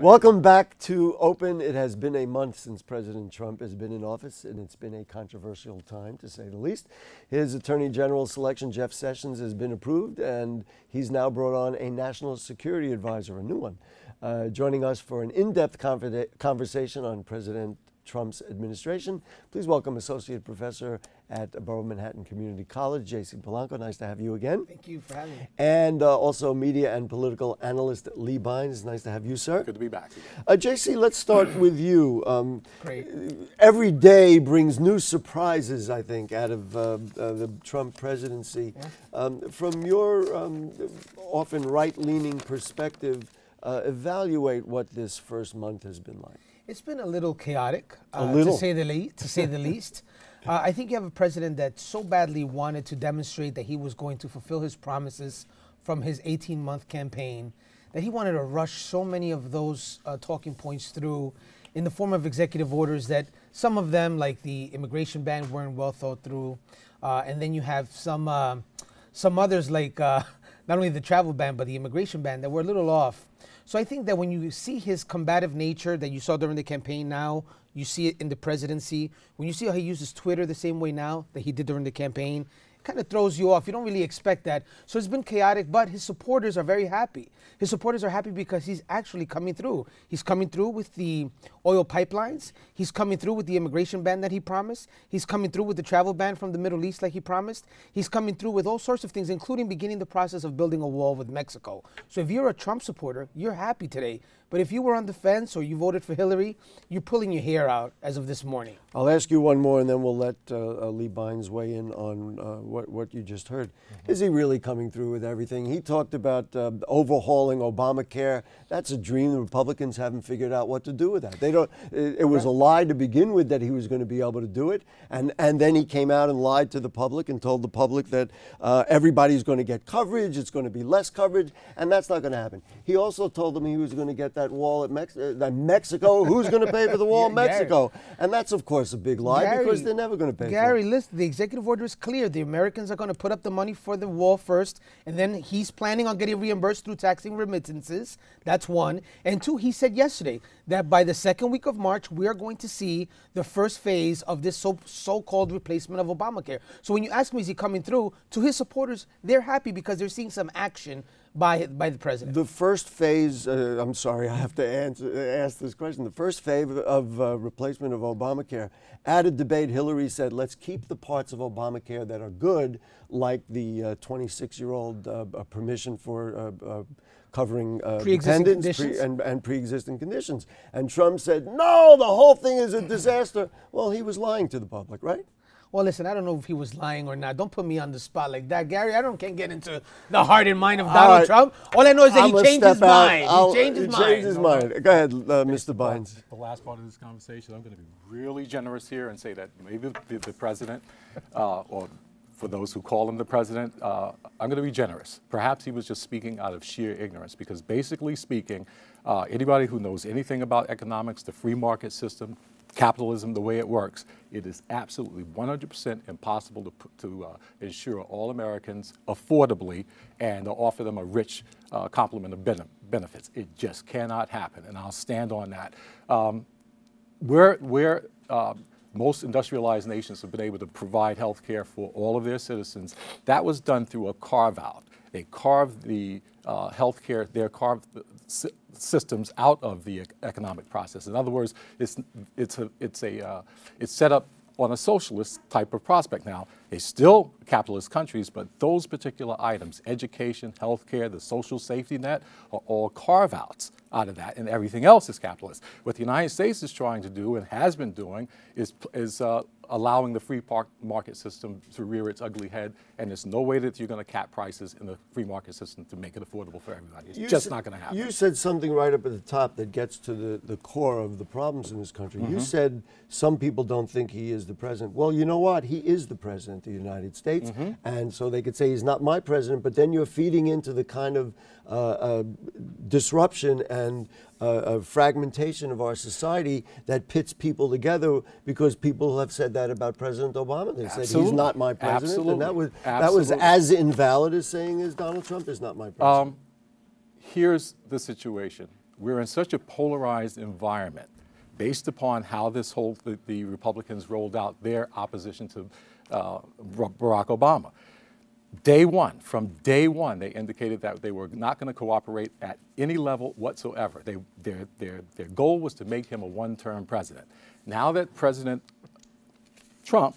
Welcome back to Open. It has been a month since President Trump has been in office, and it's been a controversial time, to say the least. His Attorney General selection, Jeff Sessions, has been approved, and he's now brought on a national security advisor, a new one. Uh, joining us for an in depth conversation on President Trump's administration. Please welcome Associate Professor at Borough Manhattan Community College, J.C. Polanco. Nice to have you again. Thank you for having me. And uh, also media and political analyst Lee Bynes. Nice to have you, sir. Good to be back. Uh, J.C., let's start with you. Um, Great. Every day brings new surprises, I think, out of uh, uh the Trump presidency. Yeah. Um, from your um, often right-leaning perspective, uh, evaluate what this first month has been like. It's been a little chaotic, uh, a little. to say the least. To say the least, uh, I think you have a president that so badly wanted to demonstrate that he was going to fulfill his promises from his 18-month campaign that he wanted to rush so many of those uh, talking points through in the form of executive orders that some of them, like the immigration ban, weren't well thought through, uh, and then you have some uh, some others like uh, not only the travel ban but the immigration ban that were a little off. So I think that when you see his combative nature that you saw during the campaign now, you see it in the presidency. When you see how he uses Twitter the same way now that he did during the campaign, kind of throws you off. You don't really expect that. So it's been chaotic, but his supporters are very happy. His supporters are happy because he's actually coming through. He's coming through with the oil pipelines. He's coming through with the immigration ban that he promised. He's coming through with the travel ban from the Middle East like he promised. He's coming through with all sorts of things, including beginning the process of building a wall with Mexico. So if you're a Trump supporter, you're happy today. But if you were on the fence or you voted for Hillary, you're pulling your hair out as of this morning. I'll ask you one more, and then we'll let uh, uh, Lee Bynes weigh in on uh, what, what you just heard. Mm-hmm. Is he really coming through with everything? He talked about uh, overhauling Obamacare. That's a dream. The Republicans haven't figured out what to do with that. They don't. It, it was right. a lie to begin with that he was going to be able to do it, and and then he came out and lied to the public and told the public that uh, everybody's going to get coverage. It's going to be less coverage, and that's not going to happen. He also told them he was going to get that wall at Mex- uh, Mexico. Who's going to pay for the wall yeah, Mexico? Gary. And that's of course a big lie Gary, because they're never going to pay. Gary, listen. The executive order is clear. The Americans are going to put up the money for the wall first, and then he's planning on getting reimbursed through taxing remittances. That's one. And two, he said yesterday that by the second week of March, we are going to see the first phase of this so, so-called replacement of Obamacare. So when you ask me, is he coming through? To his supporters, they're happy because they're seeing some action by by the president. The first phase. Uh, I'm sorry, I have to answer, ask this question. The first phase of uh, replacement of Obamacare. At a debate, Hillary said, "Let's keep the parts of Obamacare that are good, like the 26-year-old uh, uh, permission for." Uh, uh, covering dependents pre and, and pre-existing conditions. And Trump said, no, the whole thing is a disaster. Well, he was lying to the public, right? Well, listen, I don't know if he was lying or not. Don't put me on the spot like that, Gary. I don't can't get into the heart and mind of Donald right. Trump. All I know is that I'm he changed his mind. I'll, he changed his mind. Changed his mind. Go ahead, uh, Mr. Bynes. The last part of this conversation, I'm going to be really generous here and say that maybe the, the president, uh, or for those who call him the president, uh, I'm going to be generous. Perhaps he was just speaking out of sheer ignorance, because basically speaking, uh, anybody who knows anything about economics, the free market system, capitalism the way it works, it is absolutely 100% impossible to, to uh, ensure all Americans affordably and to offer them a rich uh, complement of ben benefits. It just cannot happen, and I'll stand on that. Um, where where uh, most industrialized nations have been able to provide health care for all of their citizens, that was done through a carve-out. They carved the uh, health care, they carved systems out of the economic process. In other words, it's, it's, a, it's, a, uh, it's set up on a socialist type of prospect. Now, it's still capitalist countries, but those particular items, education, healthcare, the social safety net, are all carve outs out of that, and everything else is capitalist. What the United States is trying to do and has been doing is, is uh, allowing the free market system to rear its ugly head, and there's no way that you're going to cap prices in the free market system to make it affordable for everybody. It's you just not going to happen. You said something right up at the top that gets to the, the core of the problems in this country. Mm -hmm. You mm-hmm. said some people don't think he is the president. Well, you know what? He is the president of the United States, mm -hmm. and so they could say he's not my president, but then you're feeding into the kind of uh, uh, disruption and uh, fragmentation of our society that pits people together because people have said that about President Obama. They Absolutely. said he's not my president, Absolutely. and that was that was as invalid as saying as Donald Trump is not my president. Um, here's the situation. we're in such a polarized environment based upon how this whole, the, the Republicans rolled out their opposition to uh, Barack Obama. Day one, from day one, they indicated that they were not going to cooperate at any level whatsoever. They, their, their, their goal was to make him a one term president. Now that President Trump,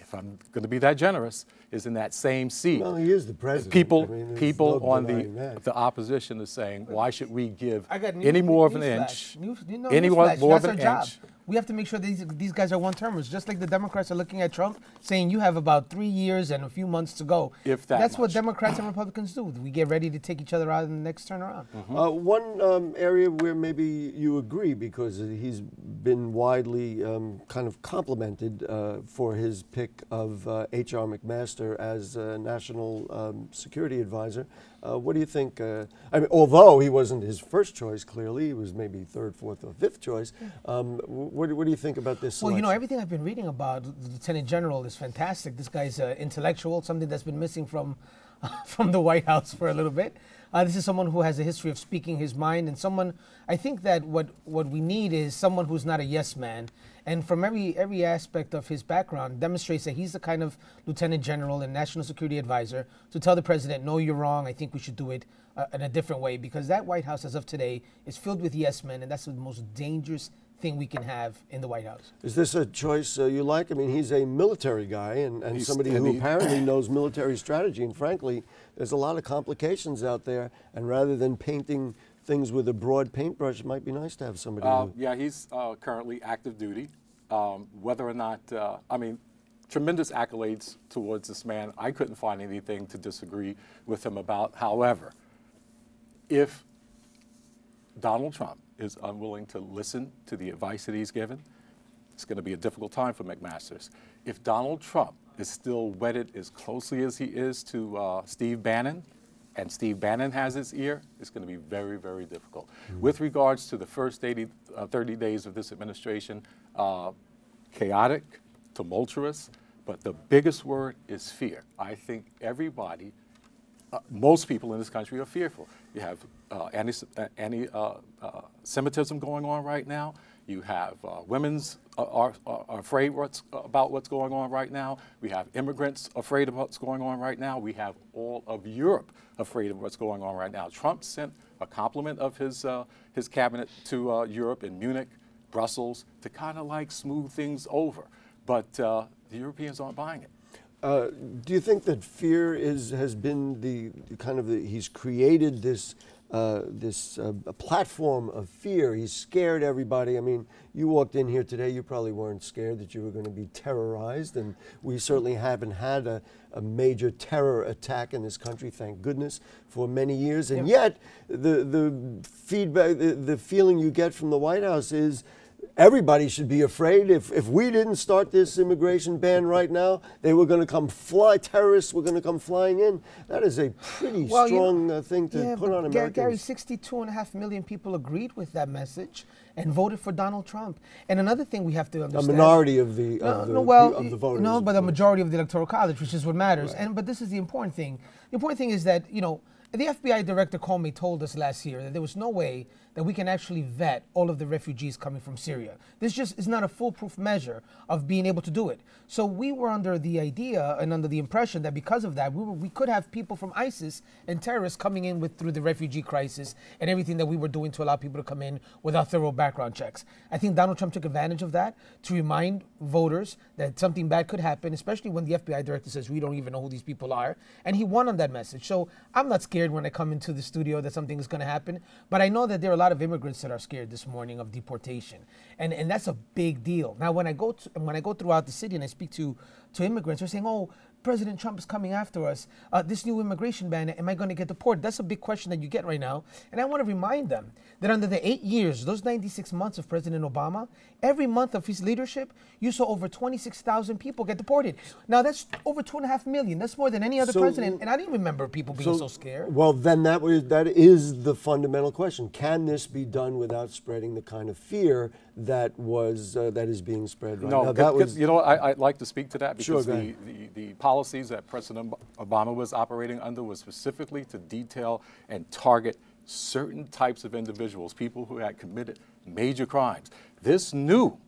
if I'm going to be that generous, is in that same seat. Well, he is the president. People, I mean, people no on the that. the opposition are saying, why should we give I news, any more of an newsflash. inch, News, you know, any more, more of an inch? We have to make sure these these guys are one termers, just like the Democrats are looking at Trump, saying you have about three years and a few months to go. If that That's what. Democrats and Republicans do. We get ready to take each other out in the next turnaround. Uh, one um, area where maybe you agree because he's been widely um, kind of complimented uh, for his pick of uh, H.R. McMaster as uh, National um, Security Advisor. Uh, what do you think? Uh, I mean, although he wasn't his first choice, clearly he was maybe third, fourth, or fifth choice. Um, what, what do you think about this? Well, you know, everything I've been reading about the Lieutenant General is fantastic. This guy's uh, intellectual, something that's been missing from from the White House for a little bit. Uh, this is someone who has a history of speaking his mind, and someone I think that what what we need is someone who's not a yes man, and from every every aspect of his background demonstrates that he's the kind of Lieutenant General and National Security Advisor to tell the president, "No, you're wrong. I think we should do it uh, in a different way," because that White House, as of today, is filled with yes men, and that's the most dangerous thing we can have in the White House. Is this a choice uh, you like? I mean, he's a military guy and, and He's- somebody and who he- apparently knows military strategy. And frankly, there's a lot of complications out there. And rather than painting things with a broad paintbrush, it might be nice to have somebody Uh, who. yeah, he's uh, currently active duty. Um, whether or not, uh, I mean, tremendous accolades towards this man. I couldn't find anything to disagree with him about. However, if Donald Trump is unwilling to listen to the advice that he's given, it's going to be a difficult time for McMaster's. If Donald Trump is still wedded as closely as he is to uh, Steve Bannon, and Steve Bannon has his ear, it's going to be very, very difficult. With regards to the first 80, uh, 30 days of this administration, uh, chaotic, tumultuous, but the biggest word is fear. I think everybody uh, most people in this country are fearful. You have uh, anti, anti uh, uh, Semitism going on right now. You have uh, women's are, are afraid what's, about what's going on right now. We have immigrants afraid of what's going on right now. We have all of Europe afraid of what's going on right now. Trump sent a compliment of his his cabinet to Europe in Munich, Brussels, to kind of like smooth things over. But the Europeans aren't buying it. Uh, do you think that fear is has been the, the kind of the, he's created this uh, this uh, platform of fear? He's scared everybody. I mean, you walked in here today. You probably weren't scared that you were going to be terrorized, and we certainly haven't had a, a major terror attack in this country, thank goodness, for many years. And yet, the the feedback, the, the feeling you get from the White House is everybody should be afraid. If, if we didn't start this immigration ban right now, they were going to come fly, terrorists were going to come flying in. That is a pretty Well, you strong know- uh, thing to yeah, put on Americans. Gary, 62 and a half million people agreed with that message and voted for Donald Trump. And another thing we have to a understand. minority of the, No, of the, no, well, of the voters. no, but the majority of the electoral college, which is what matters. And but this is the important thing. The important thing is that you know the FBI director Comey told us last year that there was no way that we can actually vet all of the refugees coming from Syria. This just is not a foolproof measure of being able to do it. So we were under the idea and under the impression that because of that, we, were, we could have people from ISIS and terrorists coming in with through the refugee crisis and everything that we were doing to allow people to come in without thorough background checks. I think Donald Trump took advantage of that to remind voters that something bad could happen, especially when the FBI director says we don't even know who these people are, and he won on that message. So I'm not scared when I come into the studio that something is going to happen, but I know that there are a lot of immigrants that are scared this morning of deportation, and and that's a big deal. Now when I go to, when I go throughout the city and I speak to to immigrants, they're saying, oh. President Trump is coming after us. Uh, this new immigration ban, am I going to get deported? That's a big question that you get right now. And I want to remind them that under the eight years, those 96 months of President Obama, every month of his leadership, you saw over 26,000 people get deported. Now, that's over two and a half million. That's more than any other So- president. And I didn't remember people being so, scared. Well, then that was that is the fundamental question. Can this be done without spreading the kind of fear that was uh, that is being spread right No, now? good- That good- was you know, I, I'd like to speak to that Sure, because go the, the, the policies that President Obama was operating under was specifically to detail and target certain types of individuals, people who had committed major crimes. This new,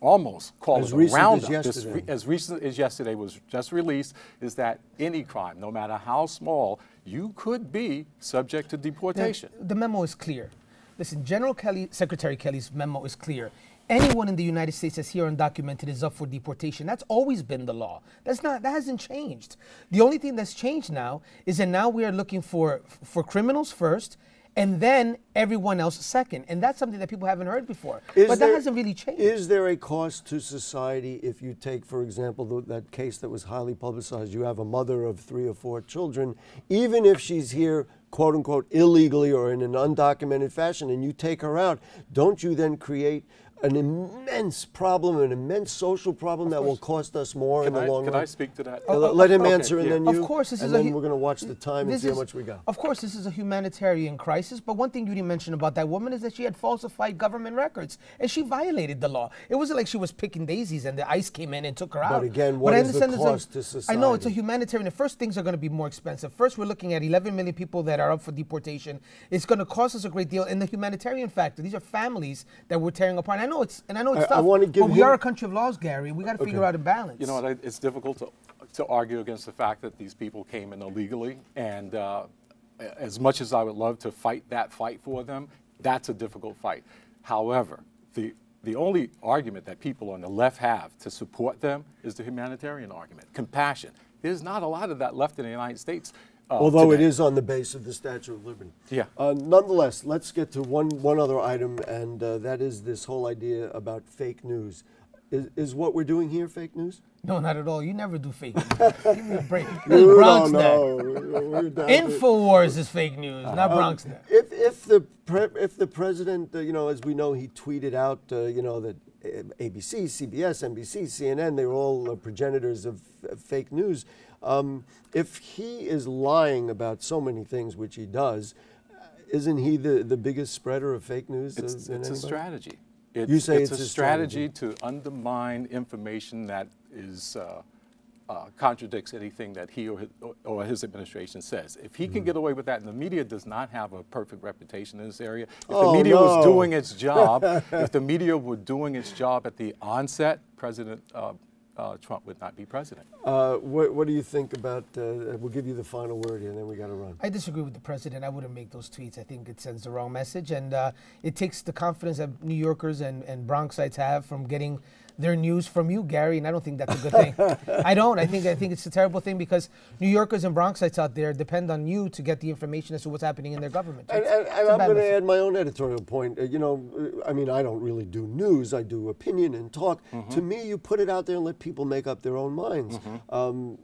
almost call As it a recent as roundup, yesterday. re- as recent as yesterday was just released, is that any crime, no matter how small, you could be subject to deportation. The memo is clear. Listen, General Kelly, Secretary Kelly's memo is clear. Anyone in the United States that's here undocumented is up for deportation. That's always been the law. That's not that hasn't changed. The only thing that's changed now is that now we are looking for for criminals first and then everyone else second. And that's something that people haven't heard before. Is but there- that hasn't really changed. Is there a cost to society if you take, for example, th- that case that was highly publicized? You have a mother of three or four children, even if she's here, quote unquote, illegally or in an undocumented fashion, and you take her out, don't you then create an immense problem, an immense social problem that will cost us more in the I, long can run? Can I speak to that? Uh, let- let him Okay, answer, and yeah. then Of you. course, this and is a then hu- we're going to watch the time and This see how is- much we got. Of course, this is a humanitarian crisis, but one thing you didn't mention about that woman is that she had falsified government records and she violated the law. It wasn't like she was picking daisies and the ICE came in and took her out. But again, what I is the understand there's a- cost to I know it's a humanitarian. The first things are going to be more expensive. First, we're looking at 11 million people that are up for deportation. It's going to cost us a great deal. And the humanitarian factor, these are families that we're tearing apart. I know it's and I know it's I- I tough. wanna give but we are a country of laws, Gary. We got to figure out a balance. You know what? It's difficult to, to argue against the fact that these people came in illegally. And uh, as much as I would love to fight that fight for them, that's a difficult fight. However, the, the only argument that people on the left have to support them is the humanitarian argument compassion. There's not a lot of that left in the United States. Uh, Although it today. is on the base of the Statue of Liberty. Yeah. Uh, nonetheless, let's get to one, one other item, and uh, that is this whole idea about fake news. Is, is what we're doing here fake news? no, not at all. You never do fake news. Give me a break. This is You Bronx don't Net. know. We're- we're down to- Infowars is fake news, Uh-huh. not Bronx Net. If, if the pre- if the president, uh, you know, as we know, he tweeted out, uh, you know, that uh, ABC, CBS, NBC, CNN, they were all uh, progenitors of uh, fake news. Um, if he is lying about so many things, which he does, uh, isn't he the, the biggest spreader of fake news? It's, it's a strategy. It's, You say it's, it's a a strategy. strategy, to undermine information that is uh, uh, contradicts anything that he or his, or his administration says. If he Mm-hmm. can get away with that, and the media does not have a perfect reputation in this area. If Oh, the media was doing its job, if the media were doing its job at the onset, President uh, uh, Trump would not be president. Uh, what, what do you think about? Uh, we'll give you the final word here, and then we got to run. I disagree with the president. I wouldn't make those tweets. I think it sends the wrong message, and uh, it takes the confidence that New Yorkers and, and Bronxites have from getting their news from you, Gary. And I don't think that's a good thing. I don't. I think I think it's a terrible thing because New Yorkers and Bronxites out there depend on you to get the information as to what's happening in their government. And, It's- and, it's and a I'm going to add my own editorial point. Uh, you know, uh, I mean, I don't really do news. I do opinion and talk. Mm-hmm. To me, you put it out there and let people make up their own minds. Um,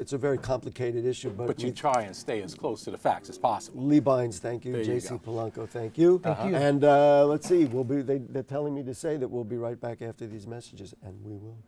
it's a very complicated issue, but, But you we- try and stay as close to the facts as possible. Lee Bynes, thank you. There J.C. go. Polanco, thank you. Thank you. And uh, let's see, we'll be. They, they're telling me to say that we'll be right back after these messages, and we will.